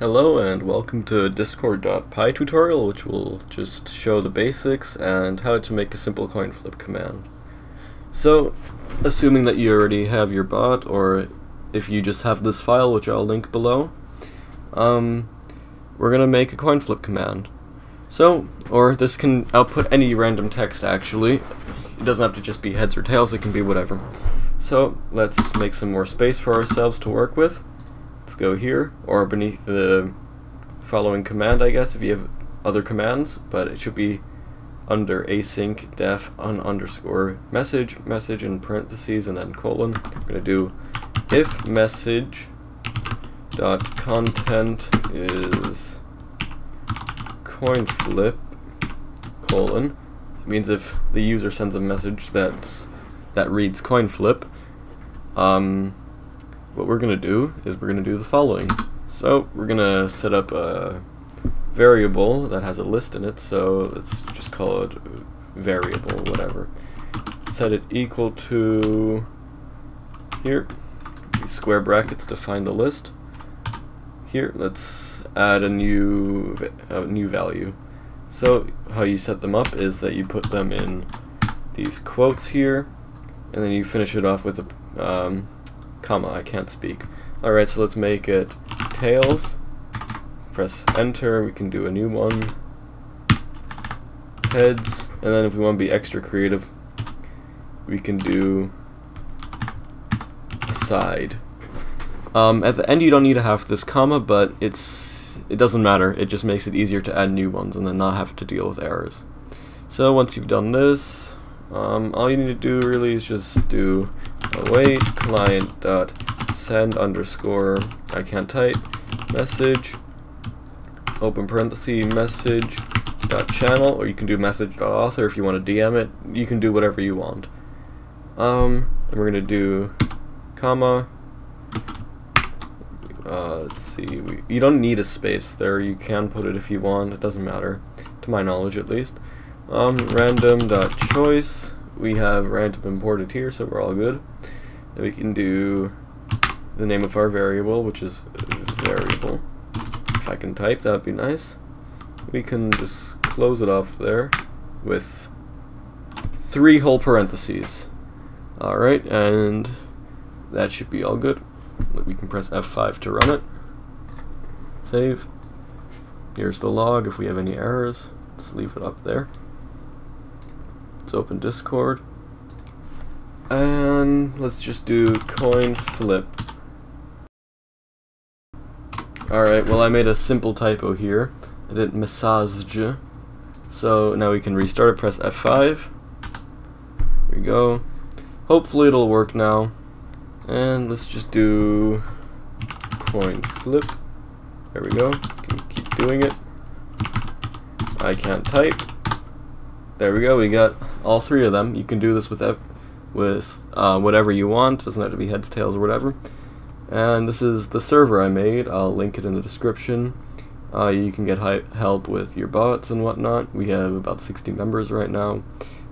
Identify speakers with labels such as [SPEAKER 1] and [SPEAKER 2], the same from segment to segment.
[SPEAKER 1] Hello and welcome to discord.py tutorial which will just show the basics and how to make a simple coin flip command. So, assuming that you already have your bot or if you just have this file which I'll link below, um, we're gonna make a coin flip command. So, or this can output any random text actually. It doesn't have to just be heads or tails, it can be whatever. So, let's make some more space for ourselves to work with. Let's go here, or beneath the following command, I guess, if you have other commands, but it should be under async def on underscore message, message in parentheses, and then colon. I'm going to do if message dot content is coin flip colon. It means if the user sends a message that's that reads coin flip, um, what we're going to do is we're going to do the following. So we're going to set up a variable that has a list in it, so let's just call it variable, whatever. Set it equal to here, these square brackets to find the list. Here, let's add a new, a new value. So how you set them up is that you put them in these quotes here, and then you finish it off with a um, comma, I can't speak. Alright, so let's make it tails. Press enter, we can do a new one. Heads, and then if we want to be extra creative, we can do side. Um, at the end you don't need to have this comma, but it's it doesn't matter. It just makes it easier to add new ones and then not have to deal with errors. So once you've done this, um, all you need to do really is just do await client dot send underscore I can't type message open parenthesis message dot channel or you can do message dot author if you want to DM it. You can do whatever you want. Um and we're gonna do comma uh, let's see we, you don't need a space there. You can put it if you want. It doesn't matter to my knowledge at least. Um, random dot choice we have random imported here, so we're all good. We can do the name of our variable, which is variable. If I can type, that'd be nice. We can just close it off there with three whole parentheses. Alright, and that should be all good. We can press F5 to run it. Save. Here's the log if we have any errors. Let's leave it up there. Let's open Discord. And let's just do coin flip. Alright, well I made a simple typo here. I did massage. So now we can restart it, press F5. Here we go. Hopefully it'll work now. And let's just do coin flip. There we go. Keep doing it. I can't type. There we go, we got all three of them. You can do this with with uh, whatever you want, It doesn't have to be heads, tails, or whatever. And this is the server I made, I'll link it in the description. Uh, you can get help with your bots and whatnot. We have about 60 members right now.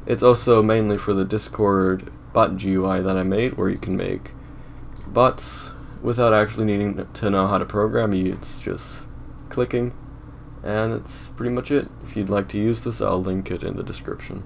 [SPEAKER 1] It's also mainly for the Discord bot GUI that I made, where you can make bots without actually needing to know how to program. It's just clicking and that's pretty much it. If you'd like to use this, I'll link it in the description.